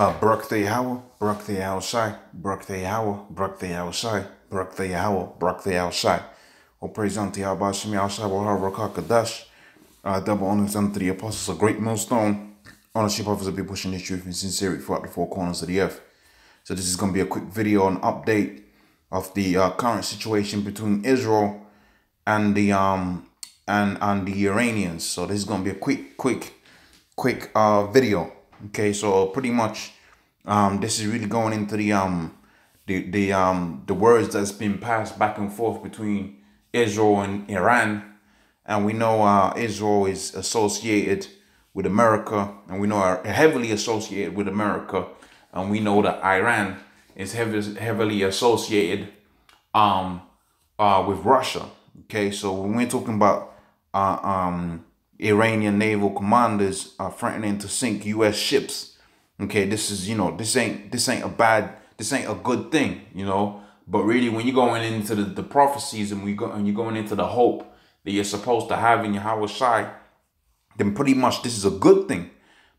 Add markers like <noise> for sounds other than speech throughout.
Uh, Barakatha Yahweh, Barakatha Yahweh Shai, Barakatha Yahweh, Barakatha Yahweh Shai, Barakatha Yahweh, Barakatha Yahweh Shai. All praise unto Yahweh Shem Yahweh Shai. Uh, double honors unto the apostles, a great millstone. Ownership offers will be pushing the truth and sincerity throughout the four corners of the earth. So this is going to be a quick video on update of the uh, current situation between Israel and the um and and the Iranians. So this is going to be a quick, quick, quick uh video. Okay, so pretty much, um, this is really going into the um the the um the words that's been passed back and forth between Israel and Iran, and we know uh Israel is associated with America, and we know are heavily associated with America, and we know that Iran is heavily heavily associated um uh with Russia. Okay, so when we're talking about uh um Iranian naval commanders are threatening to sink U.S. ships. Okay, this is you know this ain't this ain't a bad this ain't a good thing, you know. But really, when you're going into the, the prophecies and we go and you're going into the hope that you're supposed to have in Yahweh Shai, then pretty much this is a good thing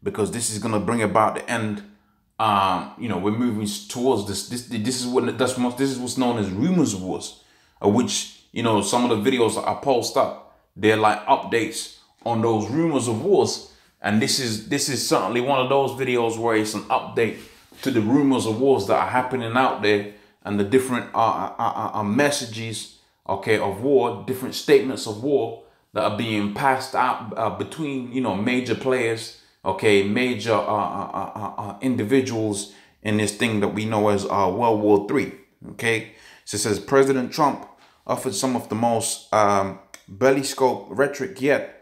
because this is gonna bring about the end. Um, you know, we're moving towards this. This this is what that's most this is what's known as rumors wars, which you know some of the videos I post up, they're like updates on those rumors of wars. And this is this is certainly one of those videos where it's an update to the rumors of wars that are happening out there and the different uh, uh, uh, uh, messages, okay, of war, different statements of war that are being passed out uh, between, you know, major players, okay, major uh, individuals in this thing that we know as World War Three, okay. So it says President Trump offered some of the most um, belly scope rhetoric yet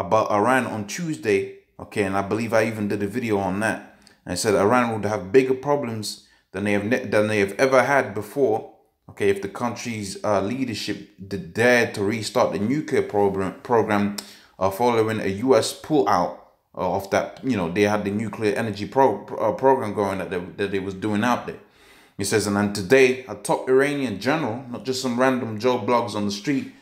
about Iran on Tuesday. Okay, and I believe I even did a video on that. And I said Iran would have bigger problems than they have than they have ever had before. Okay, if the country's uh, leadership dared to restart the nuclear program program uh, following a U.S. pullout of that, you know, they had the nuclear energy pro, uh, program going that they, that they was doing out there. He says, and then today, a top Iranian general, not just some random Joe Bloggs on the street,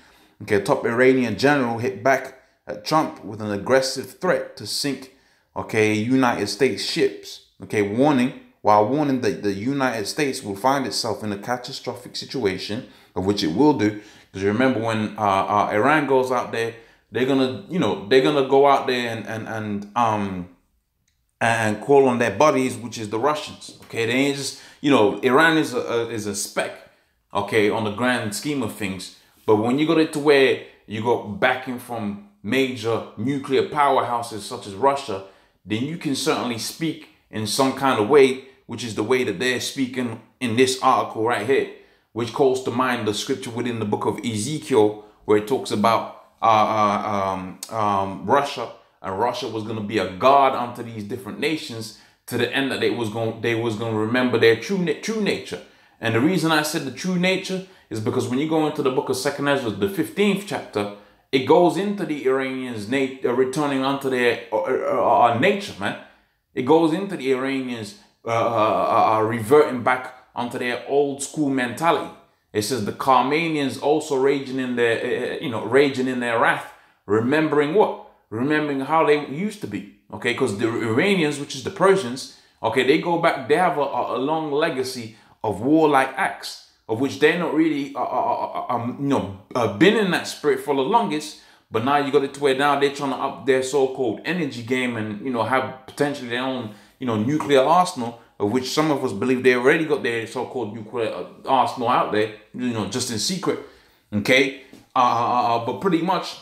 okay, top Iranian general hit back Trump with an aggressive threat to sink, okay, United States ships, okay, warning, while warning that the United States will find itself in a catastrophic situation, of which it will do. Because you remember, when uh, uh, Iran goes out there, they're gonna, you know, they're gonna go out there and and and um and call on their buddies, which is the Russians. Okay, they ain't just, you know, Iran is a, a is a speck, okay, on the grand scheme of things. But when you got it to where you got backing from major nuclear powerhouses such as Russia, then you can certainly speak in some kind of way, which is the way that they're speaking in this article right here, which calls to mind the scripture within the book of Ezekiel, where it talks about uh, uh, um, um, Russia, and Russia was going to be a god unto these different nations to the end that they was going they was going to remember their true true nature. And the reason I said the true nature is because when you go into the book of Second Ezra, the 15th chapter, it goes into the Iranians' nat- uh, returning onto their uh, uh, uh, nature, man. It goes into the Iranians uh, uh, reverting back onto their old school mentality. It says the Carmanians also raging in their, you know, raging in their wrath, remembering what? Remembering how they used to be. Okay, because the Iranians, which is the Persians, okay, they go back. They have a, a long legacy of warlike acts of which they're not really, uh, uh, uh, uh um, you know, uh, been in that spirit for the longest. But now you got it to where now they're trying to up their so-called energy game and you know have potentially their own you know nuclear arsenal, of which some of us believe they already got their so-called nuclear uh, arsenal out there, you know, just in secret. Okay, uh, but pretty much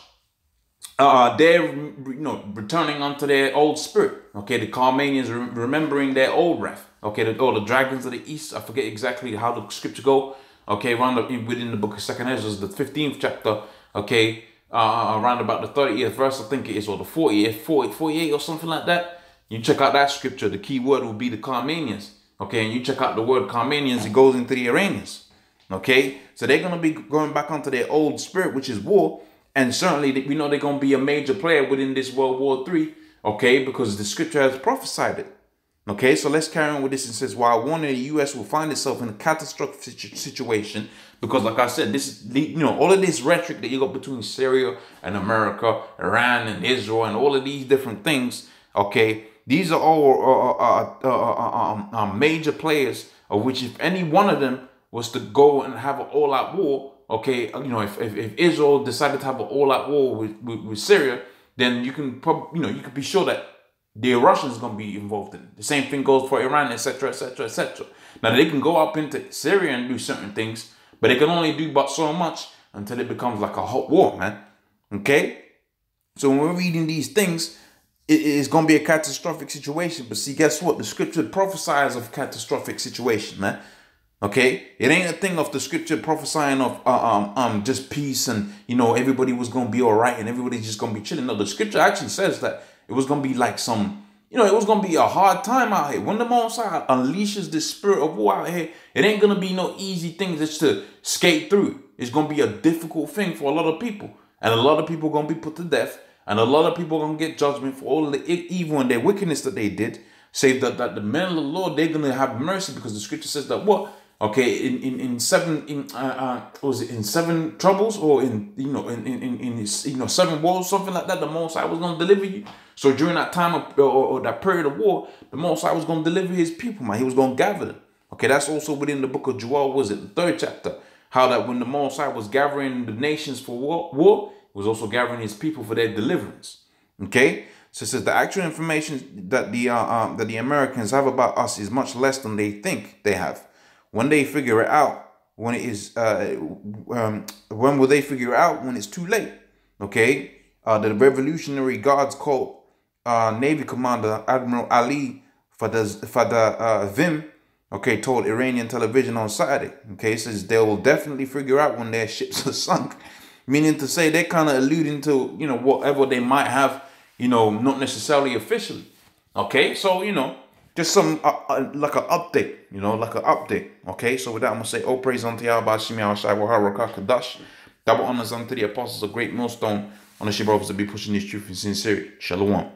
uh, they're you know returning onto their old spirit. Okay, the Carmanians re remembering their old wrath. Okay, the, oh, the dragons of the east. I forget exactly how the scripture go. Okay, around the, within the book of Second Ezra, the fifteenth chapter. Okay, uh, around about the thirtieth verse, I think it is, or the 40th, 40, 48 or something like that. You check out that scripture. The key word will be the Carmanians. Okay, and you check out the word Carmanians. It goes into the Iranians. Okay, so they're gonna be going back onto their old spirit, which is war and certainly, we know they're going to be a major player within this World War III, okay, because the scripture has prophesied it. Okay, so let's carry on with this. It says, while warning the U.S. will find itself in a catastrophic situation, because like I said, this is, you know, all of this rhetoric that you got between Syria and America, Iran and Israel, and all of these different things, okay, these are all uh, uh, uh, um, major players, of which if any one of them was to go and have an all-out war, okay, uh, you know, if, if, if Israel decided to have an all-out war with, with, with Syria, then you can probably, you know, you could be sure that the Russians going to be involved in it. The same thing goes for Iran, etc., etc., etc. Now they can go up into Syria and do certain things, but they can only do but so much until it becomes like a hot war, man. Okay? So when we're reading these things, it is going to be a catastrophic situation. But see, guess what? The scripture prophesies of catastrophic situation, man. Okay, it ain't a thing of the scripture prophesying of uh, um um just peace and you know everybody was gonna be all right and everybody's just gonna be chilling. No, the scripture actually says that it was gonna be like some you know, it was gonna be a hard time out here. When the Most High unleashes the spirit of war out here, it ain't gonna be no easy thing just to skate through. It's gonna be a difficult thing for a lot of people, and a lot of people gonna be put to death, and a lot of people gonna get judgment for all the evil and their wickedness that they did. Save that that the men of the Lord they're gonna have mercy because the scripture says that what okay in in, in seven in uh, uh was it in seven troubles or in you know in in in, in you know seven wars something like that the most i was gonna deliver you. So during that time of, or, or that period of war the most i was gonna deliver his people man. He was gonna gather them. Okay that's also within the book of joel was it the third chapter? How that when the most high was gathering the nations for war, war was also gathering his people for their deliverance. Okay? So it says the actual information that the uh, um, that the americans have about us is much less than they think they have when they figure it out, when it is, uh, um, when will they figure out? When it's too late. Okay. Uh, the Revolutionary Guards called uh, Navy Commander Admiral Ali Fada uh, Vim, okay, told Iranian television on Saturday. Okay, says they will definitely figure out when their <laughs> ships are sunk. Meaning to say they're kind of alluding to, you know, whatever they might have, you know, not necessarily officially. Okay, so, you know, just some uh, uh, like an update, you know, like an update. Okay, so with that, I'm gonna say, "Oh, praise unto Yahweh Shemi Al Shai Kadash." Double honors unto the apostles, a great millstone on the ship to be pushing this truth in sincerity. Shalom.